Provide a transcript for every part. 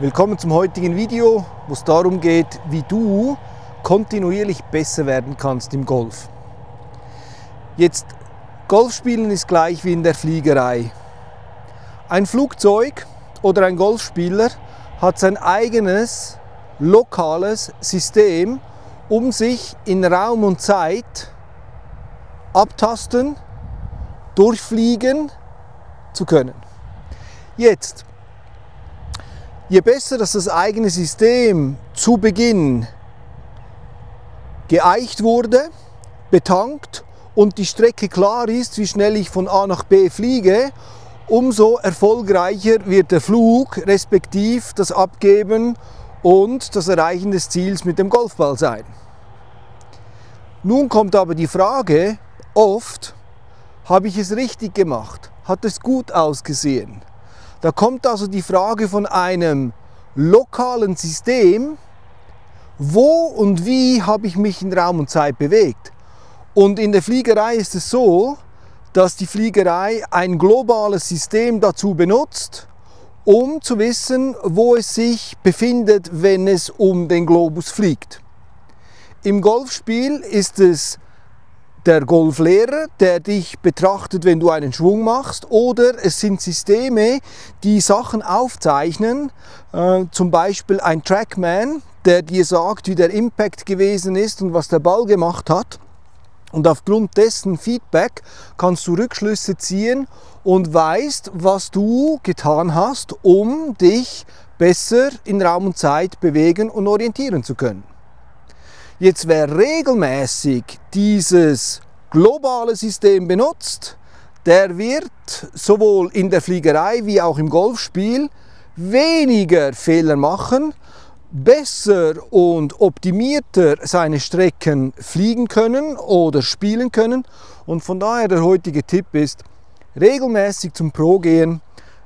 Willkommen zum heutigen Video, wo es darum geht, wie du kontinuierlich besser werden kannst im Golf. Jetzt, Golf spielen ist gleich wie in der Fliegerei. Ein Flugzeug oder ein Golfspieler hat sein eigenes lokales System, um sich in Raum und Zeit abtasten, durchfliegen zu können. Jetzt, je besser dass das eigene System zu Beginn geeicht wurde, betankt und die Strecke klar ist, wie schnell ich von A nach B fliege, umso erfolgreicher wird der Flug, respektiv das Abgeben und das Erreichen des Ziels mit dem Golfball sein. Nun kommt aber die Frage, oft, habe ich es richtig gemacht? Hat es gut ausgesehen? Da kommt also die Frage von einem lokalen System, wo und wie habe ich mich in Raum und Zeit bewegt. Und in der Fliegerei ist es so, dass die Fliegerei ein globales System dazu benutzt, um zu wissen, wo es sich befindet, wenn es um den Globus fliegt. Im Golfspiel ist es der Golflehrer, der dich betrachtet, wenn du einen Schwung machst, oder es sind Systeme, die Sachen aufzeichnen, äh, zum Beispiel ein Trackman, der dir sagt, wie der Impact gewesen ist und was der Ball gemacht hat. Und aufgrund dessen Feedback kannst du Rückschlüsse ziehen und weißt, was du getan hast, um dich besser in Raum und Zeit bewegen und orientieren zu können. Jetzt wer regelmäßig dieses globale System benutzt, der wird sowohl in der Fliegerei wie auch im Golfspiel weniger Fehler machen, besser und optimierter seine Strecken fliegen können oder spielen können. Und von daher der heutige Tipp ist, regelmäßig zum Pro gehen,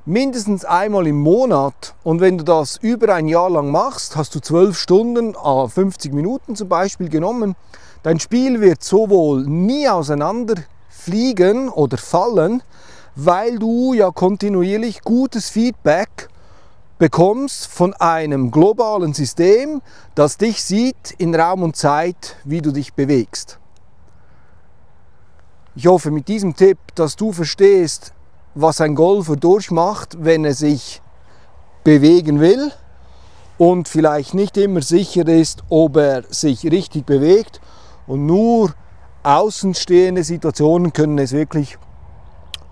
mindestens einmal im Monat. Und wenn du das über ein Jahr lang machst, hast du zwölf Stunden, 50 Minuten zum Beispiel genommen. Dein Spiel wird sowohl nie auseinander fliegen oder fallen, weil du ja kontinuierlich gutes Feedback bekommst von einem globalen System, das dich sieht in Raum und Zeit, wie du dich bewegst. Ich hoffe mit diesem Tipp, dass du verstehst, was ein Golfer durchmacht, wenn er sich bewegen will und vielleicht nicht immer sicher ist, ob er sich richtig bewegt. Und nur außenstehende Situationen können es wirklich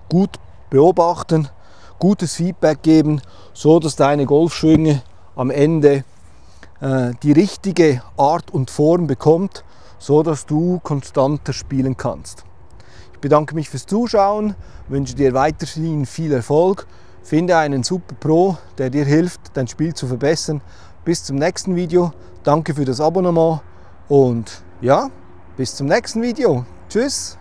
gut beobachten, gutes Feedback geben, so dass deine Golfschwünge am Ende äh, die richtige Art und Form bekommt, so dass du konstanter spielen kannst bedanke mich fürs Zuschauen, wünsche dir weiterhin viel Erfolg. Finde einen super Pro, der dir hilft, dein Spiel zu verbessern. Bis zum nächsten Video. Danke für das Abonnement und ja, bis zum nächsten Video. Tschüss.